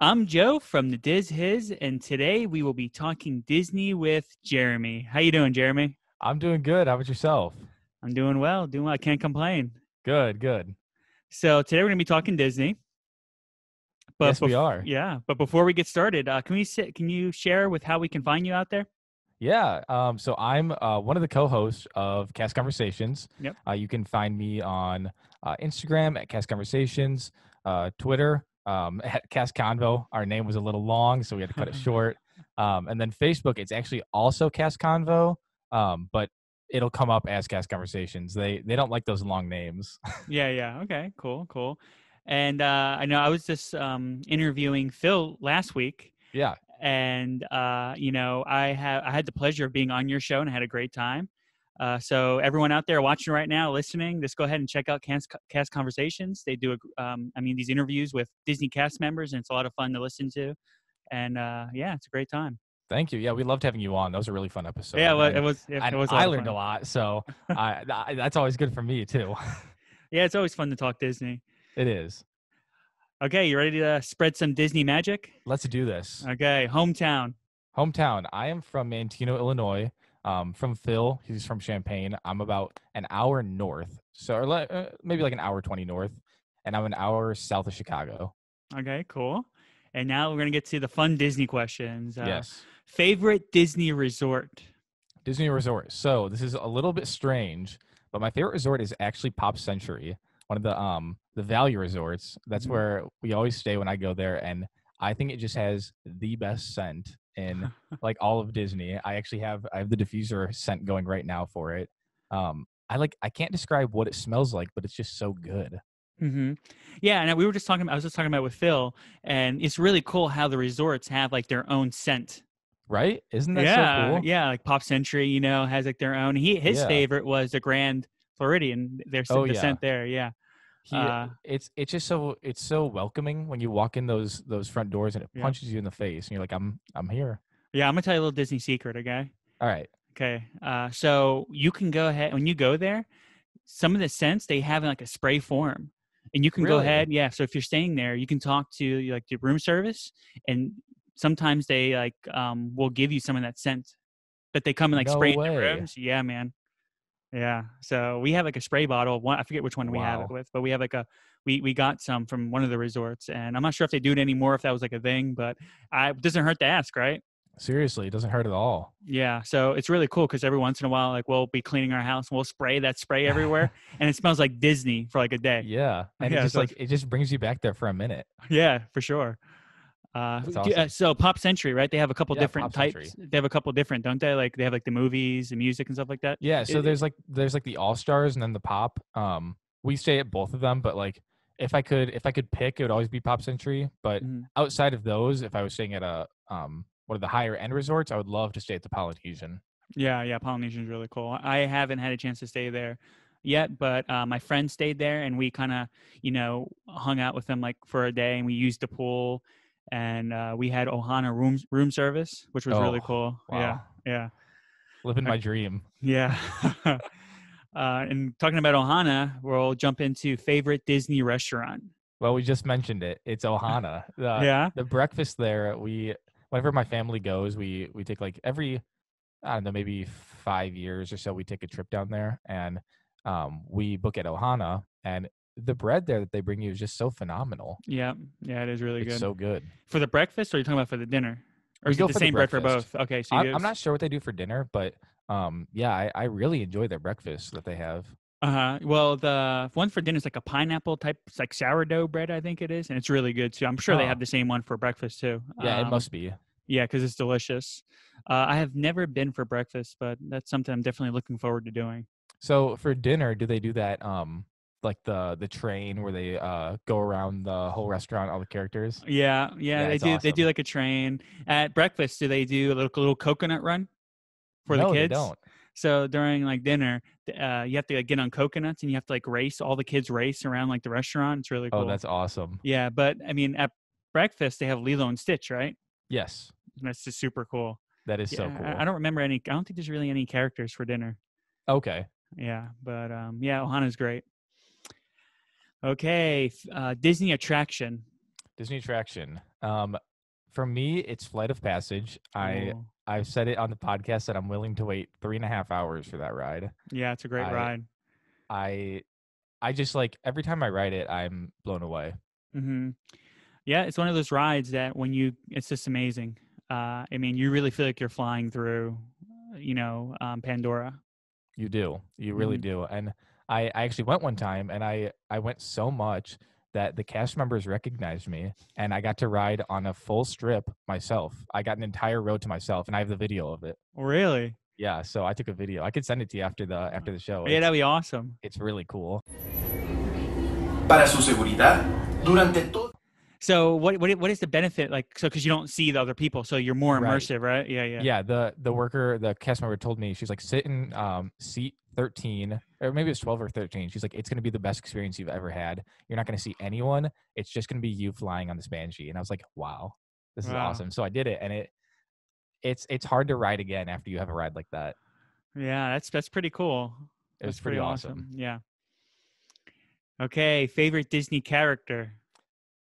I'm Joe from the Diz Hiz, and today we will be talking Disney with Jeremy. How you doing, Jeremy? I'm doing good. How about yourself? I'm doing well. Doing well. I can't complain. Good, good. So today we're gonna be talking Disney. yes, we are. Yeah, but before we get started, uh, can we sit, can you share with how we can find you out there? Yeah. Um, so I'm uh, one of the co-hosts of Cast Conversations. Yep. Uh, you can find me on uh, Instagram at Cast Conversations, uh, Twitter um, at Cast Convo. Our name was a little long, so we had to cut it short. Um, and then Facebook, it's actually also Cast Convo, um, but it'll come up as Cast Conversations. They they don't like those long names. Yeah, yeah. Okay, cool, cool. And uh, I know I was just um, interviewing Phil last week, yeah. and uh, you know I have I had the pleasure of being on your show and I had a great time. Uh, so everyone out there watching right now, listening, just go ahead and check out Cast, cast Conversations. They do, a, um, I mean, these interviews with Disney cast members, and it's a lot of fun to listen to. And uh, yeah, it's a great time. Thank you. Yeah, we loved having you on. That was a really fun episode. yeah, well, it was. It, I, it was. I learned fun. a lot, so I, I, that's always good for me too. Yeah, it's always fun to talk Disney. It is. Okay, you ready to spread some Disney magic? Let's do this. Okay, hometown. Hometown. I am from Manteno, Illinois. Um, from Phil, he's from Champaign. I'm about an hour north, so or le- uh, maybe like an hour twenty north, and I'm an hour south of Chicago. Okay, cool. And now we're gonna get to the fun Disney questions. Uh, yes, Favorite Disney resort? Disney Resort. So this is a little bit strange, but my favorite resort is actually Pop Century, one of the um the value resorts. That's Mhm. where we always stay when I go there, and I think it just has the best scent in like all of Disney. I actually have I have the diffuser scent going right now for it. Um, I like I can't describe what it smells like, but it's just so good. Mm-hmm. Yeah, and we were just talking. I was just talking about with Phil, and it's really cool how the resorts have like their own scent. Right? Isn't that yeah, so cool? yeah, like Pop Century, you know, has like their own. He his Yeah. favorite was the Grand Floridian. Their Oh, the yeah. scent there. Yeah, He, Uh, it's it's just so it's so welcoming when you walk in those those front doors and it Yeah. punches you in the face and you're like I'm I'm here. yeah. I'm gonna tell you a little Disney secret. Okay. All right. Okay. Uh, so you can go ahead when you go there. Some of the scents they have in like a spray form, and you can go ahead. Yeah. So if you're staying there, you can talk to like the room service, and sometimes they like um will give you some of that scent, but they come in like No spray in the rooms. Yeah, man. Yeah. So we have like a spray bottle. One I forget which one we have it with, but we have like a we we got some from one of the resorts, and I'm not sure if they do it anymore. If that was like a thing, but I it doesn't hurt to ask, right? Seriously, it doesn't hurt at all. Yeah, so it's really cool because every once in a while, like we'll be cleaning our house and we'll spray that spray everywhere, and it smells like Disney for like a day. Yeah. And Yeah, it just so like it just brings you back there for a minute. Yeah, for sure. Uh, That's do- uh, so Pop Century, right? They have a couple Yeah, different Pop types. Century. They have a couple different, don't they? Like they have like the movies, the music, and stuff like that. Yeah, so It- there's like there's like the all stars and then the pop. Um, we stay at both of them, but like if I could if I could pick, it would always be Pop Century. But Mhm. outside of those, if I was staying at a um one of the higher end resorts, I would love to stay at the Polynesian. Yeah, yeah, Polynesian is really cool. I haven't had a chance to stay there yet, but uh, my friend stayed there, and we kind of, you know, hung out with them like for a day, and we used the pool, and uh, we had Ohana room room service, which was really Oh, cool. Yeah, Wow, yeah, living my dream. yeah. uh, and talking about Ohana, we'll jump into favorite Disney restaurant. Well, we just mentioned it. It's Ohana. The, yeah, the breakfast there. We whenever my family goes, we we take like every I don't know maybe five years or so. We take a trip down there and um, we book at Ohana, and the bread there that they bring you is just so phenomenal. yeah, yeah. It is really it's good so good. for the breakfast. Or are you talking about for the dinner? Or We is it the for the same bread for both? Okay, so you I, do- I'm not sure what they do for dinner, but um, yeah, I, I really enjoy their breakfast that they have. Uh huh. Well, the one for dinner is like a pineapple type, it's like sourdough bread, I think it is, and it's really good too. I'm sure they Oh. have the same one for breakfast too. Yeah, it Um, must be. Yeah, because it's delicious. Uh, I have never been for breakfast, but that's something I'm definitely looking forward to doing. So for dinner, do they do that um like the the train where they uh go around the whole restaurant, all the characters? Yeah, yeah, Yeah, they do. They do like a train at breakfast. Do they do a little, little coconut run for no, the kids? they don't. So during like dinner, uh, you have to like, get on coconuts and you have to like race. All the kids race around like the restaurant. It's really cool. Oh, that's awesome. yeah. But I mean, at breakfast they have Lilo and Stitch, right? Yes, That's just super cool. that is so cool. I, I don't remember any. I don't think there's really any characters for dinner. okay. Yeah, but um, yeah, Ohana's great. Okay, uh, Disney attraction. Disney attraction. Um, for me, it's Flight of Passage. I. I've said it on the podcast that I'm willing to wait three and a half hours for that ride. yeah, it's a great I- ride. I I just like every time I ride it, I'm blown away. Mm-hmm. Yeah, it's one of those rides that when you, it's just amazing. Uh, I mean, you really feel like you're flying through, you know, um, Pandora. You do. You really Mhm. do. And I, I actually went one time and I, I went so much that the cast members recognized me and I got to ride on a full strip myself. I got an entire road to myself and I have the video of it. Really? Yeah, so I took a video. I could send it to you after the after the show. Yeah, that'd be awesome. it's really cool. Para su seguridad, durante todo So what what what is the benefit like? So because you don't see the other people, so you're more immersive, right? Yeah, yeah. Yeah, the the worker, the cast member told me she's like sit in um seat 13 or maybe it's 12 or 13. She's like it's going to be the best experience you've ever had. You're not going to see anyone. It's just going to be you flying on this banshee. And I was like, "Wow. This is Wow. awesome." So I did it and it it's it's hard to ride again after you have a ride like that. Yeah, that's that's pretty cool. It That's was pretty awesome. Yeah. Okay, favorite Disney character.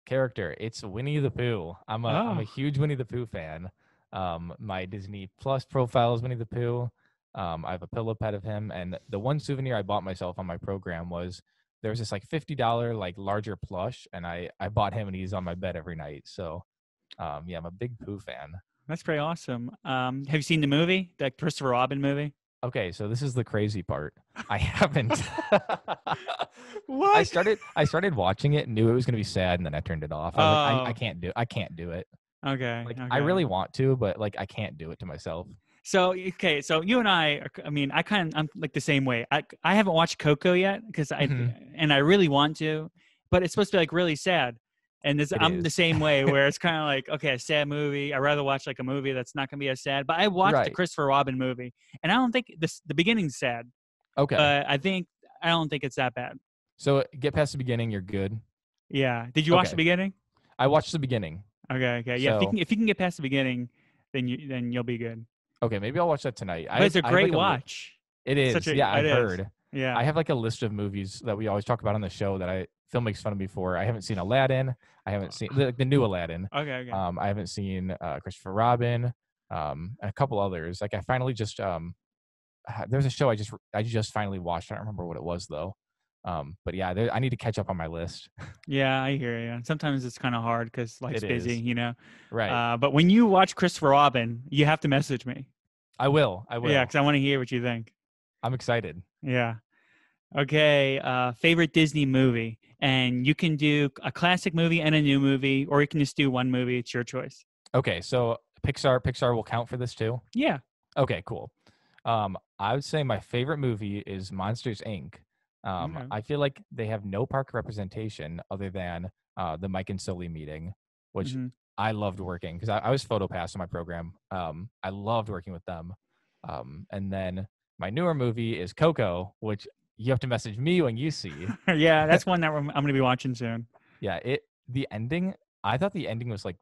Character, it's Winnie the Pooh. I'm a am Oh. a huge Winnie the Pooh fan. Um my Disney Plus profile is Winnie the Pooh. Um I have a pillow pet of him and the one souvenir I bought myself on my program was there was this like $50 like larger plush and I I bought him and he's on my bed every night. So um yeah, I'm a big Pooh fan. That's pretty awesome. Um, have you seen the movie, the Christopher Robin movie? Okay, so this is the crazy part. I haven't What? I started I started watching it, knew it was gonna be sad, and then I turned it off. I, was like, I, I Oh. can't do I can't do it. okay. Like I really want to, but like I can't do it to myself. So okay, so you and I, are, I mean, I kind of I'm like the same way. I I haven't watched Coco yet because I Mhm. and I really want to, but it's supposed to be like really sad. And this, It I'm the same way where it's kind of like okay, a sad movie. I'd rather watch like a movie that's not gonna be as sad. But I watched the Christopher Robin movie, and I don't think this the beginning's sad. Okay. But I think I don't think it's that bad. so uh, get past the beginning, you're good. Yeah. Did you watch Okay. the beginning? I watched the beginning. Okay. Okay. Yeah. if, you can, if you can get past the beginning, then you then you'll be good. Okay, maybe I'll watch that tonight. I it's a have- I have, great like, li- watch. It is. A- yeah, I've is. heard. Yeah. I have like a list of movies that we always talk about on the show that I Phil makes fun of me for. I haven't seen Aladdin. I haven't seen the, the new Aladdin. okay. Okay. Um, I haven't seen uh, Christopher Robin, um, and a couple others. Like I finally just um, there's a show I just I just finally watched. I don't remember what it was though. Um, but yeah, there, I need to catch up on my list. Yeah, I hear you. Sometimes it's kind of hard because life's It busy, is. you know. right. Uh, but when you watch Christopher Robin, you have to message me. I will. I will. Yeah, because I want to hear what you think. I'm excited. Yeah. Okay. Uh, favorite Disney movie, and you can do a classic movie and a new movie, or you can just do one movie. It's your choice. Okay, so Pixar Pixar will count for this too. Yeah. Okay, cool. Um, I would say my favorite movie is Monsters Inc. Um, Okay. I feel like they have no park representation other than uh, the Mike and Sully meeting, which Mhm. I loved working because I, I was photo pass on my program. Um, I loved working with them. Um, and then my newer movie is Coco, which you have to message me when you see. yeah, that's one that I'm going to be watching soon. yeah, it the ending. I thought the ending was like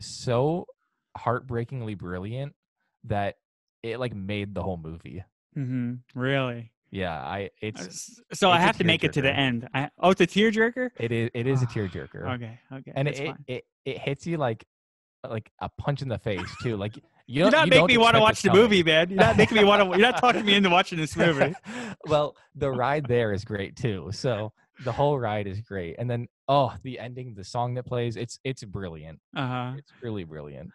so heartbreakingly brilliant that it like made the whole movie. hmm Really. Yeah, I Uh, it's So I it's a have to make it to the end. I, oh, it's a tearjerker. it is it is a Ah, tearjerker. Okay. Okay. and that's it, it it hits you like like a punch in the face too. Like you You're don't, you making me want to watch the movie, man. You're not making me want to. You're not talking me into watching this movie. well, the ride there is great too. So the whole ride is great, and then oh, the ending, the song that plays, it's it's brilliant. Uh huh. It's really brilliant.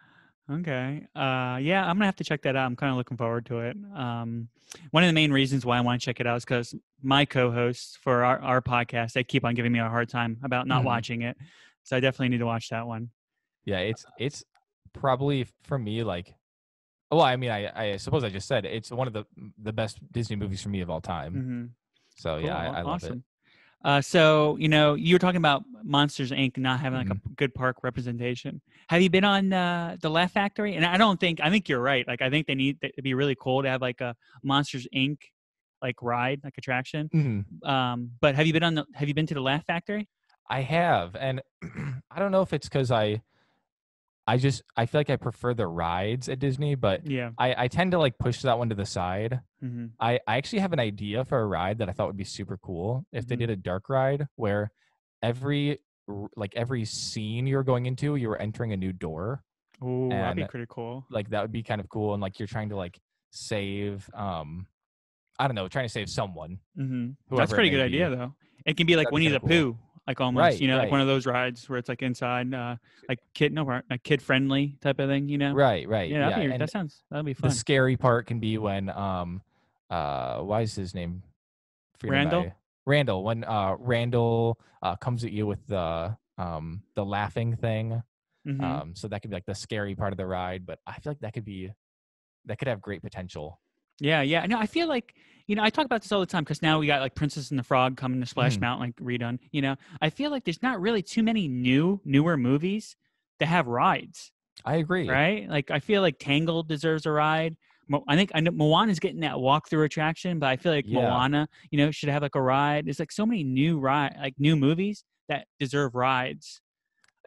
Okay. Uh, yeah, I'm gonna have to check that out. I'm kind of looking forward to it. Um, one of the main reasons why I want to check it out is because my co-hosts for our, our podcast they keep on giving me a hard time about not Mhm. watching it. So I definitely need to watch that one. Yeah, it's it's probably for me like. Well, I mean, I, I suppose I just said it's one of the the best Disney movies for me of all time. hmm So yeah, I, I love it. Uh, so you know, you were talking about Monsters Inc. not having like Mm-hmm. a good park representation. Have you been on uh, the Laugh Factory? And I don't think I think you're right. Like I think they need it'd be really cool to have like a Monsters Inc. like ride, like attraction. Mhm. Um, but have you been on the Have you been to the Laugh Factory? I have, and I don't know if it's because I, I just I feel like I prefer the rides at Disney, but Yeah. I I tend to like push that one to the side. hmm I I actually have an idea for a ride that I thought would be super cool if they Mhm. did a dark ride where every like every scene you're going into, you were entering a new door. Ooh, that'd be pretty cool. Like that would be kind of cool, and like you're trying to like save, um, I don't know, trying to save someone. hmm That's a pretty good idea, though. It can be like That'd be Winnie the cool. Pooh, like almost, Right, you know, like one of those rides where it's like inside, uh, like kid, no, right, like kid friendly type of thing, you know? Right, right, Yeah, that'd be, that sounds that'd be fun the scary part can be when, um, uh, why is his name? Forgetting Randall? my- Randall. When uh Randall uh comes at you with the um the laughing thing. Mhm. Um, so that could be like the scary part of the ride, but I feel like that could be that could have great potential. Yeah, yeah. No, I feel like you know I talk about this all the time because now we got like Princess and the Frog coming to Splash Mhm. Mountain like redone. You know, I feel like there's not really too many new newer movies that have rides, I agree. right? Like I feel like Tangled deserves a ride. Mo- I think I know Moana's getting that walkthrough attraction, but I feel like Yeah. Moana, you know, should have like a ride. There's like so many new ride, like new movies that deserve rides.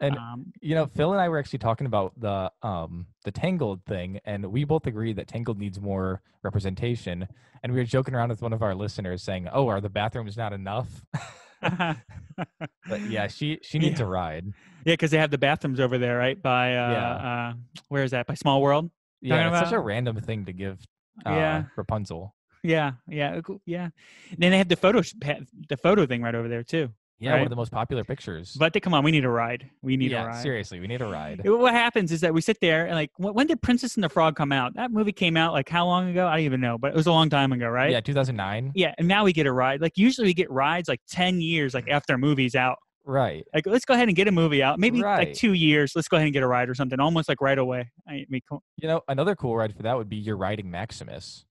And um, you know, Phil and I were actually talking about the um the Tangled thing, and we both agreed that Tangled needs more representation. And we were joking around with one of our listeners saying, "Oh, are the bathrooms not enough?" but yeah, she she needs Yeah. a ride. yeah, because they have the bathrooms over there, right? By uh, Yeah. uh, where is that? By Small World. Yeah, it's such a random thing to give. Uh, Yeah. Rapunzel. Yeah, yeah, yeah. And then they have the photo, the photo thing right over there too. Yeah, one of the most popular pictures. But they come on, we need a ride. We need yeah, a ride. seriously, we need a ride. What happens is that we sit there and like, wh- when did Princess and the Frog come out? That movie came out like how long ago? I don't even know, but it was a long time ago, right? Yeah, 2009. Yeah, and now we get a ride. Like usually we get rides like ten years like after a movie's out. Right. Like let's go ahead and get a movie out. Maybe like two years. Let's go ahead and get a ride or something. Almost like right away. I mean, You know, another cool ride for that would be you're riding Maximus.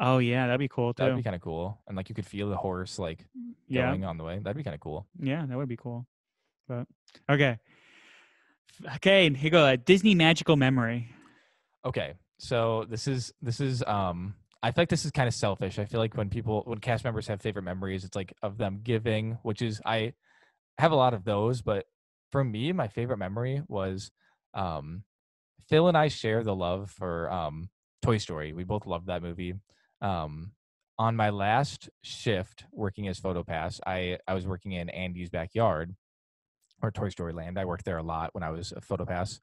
Oh yeah, that'd be cool too. That'd be kind of cool, and like you could feel the horse like yeah, going on the way. That'd be kind of cool. Yeah, that would be cool. But okay. Okay, and here you go. A Disney magical memory. Okay, so this is this is um I feel like this is kind of selfish. I feel like when people when cast members have favorite memories, it's like of them giving, which is I have a lot of those, but for me, my favorite memory was um Phil and I share the love for um Toy Story. We both loved that movie. Um on my last shift working as PhotoPass, I I was working in Andy's backyard or Toy Story Land. I worked there a lot when I was a PhotoPass.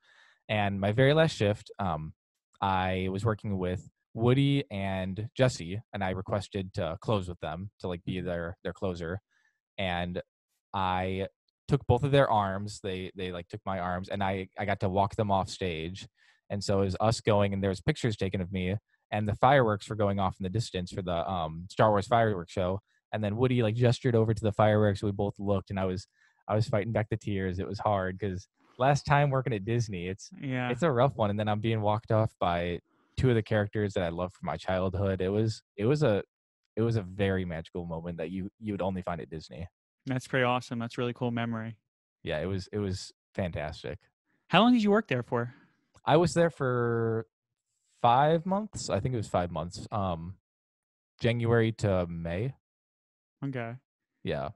And my very last shift, um, I was working with Woody and Jesse, and I requested to close with them to like be their their closer. And I took both of their arms. They they like took my arms, and I I got to walk them off stage. And so it was us going, and there was pictures taken of me, and the fireworks were going off in the distance for the um, Star Wars fireworks show. And then Woody like gestured over to the fireworks. We both looked, and I was I was fighting back the tears. It was hard because last time working at Disney, it's Yeah. it's a rough one and then i'm being walked off by two of the characters that i love from my childhood it was it was a it was a very magical moment that you you would only find at disney That's pretty awesome. That's really cool memory. yeah it was it was fantastic How long did you work there for? i was there for five months i think it was five months um january to may Okay. yeah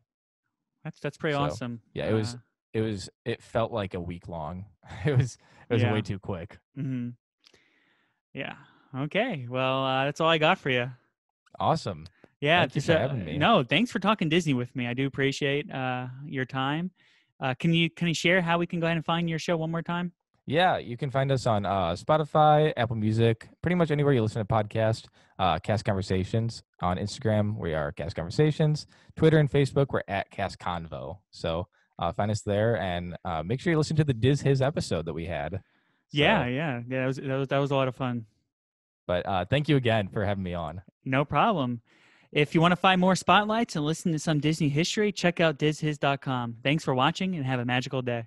That's that's pretty So, awesome. yeah, it was- Uh, it was it felt like a week long it was it was Yeah. way too quick Mm-hmm. Yeah. Okay. Well, uh, that's all I got for you. awesome Yeah. Thank you for uh, having me. No, thanks for talking Disney with me. I do appreciate uh, your time. Uh, can you can you share how we can go ahead and find your show one more time? Yeah, you can find us on uh, Spotify, Apple Music, pretty much anywhere you listen to podcasts. Uh, Cast Conversations on Instagram, we are Cast Conversations. Twitter and Facebook, we're at Cast Convo. So uh, find us there and uh, make sure you listen to the Diz Hiz episode that we had. yeah, So, yeah, yeah. That was, that was that was a lot of fun. But uh, thank you again for having me on. No problem. If you want to find more spotlights and listen to some Disney history, check out dizhiz.com. Thanks for watching and have a magical day.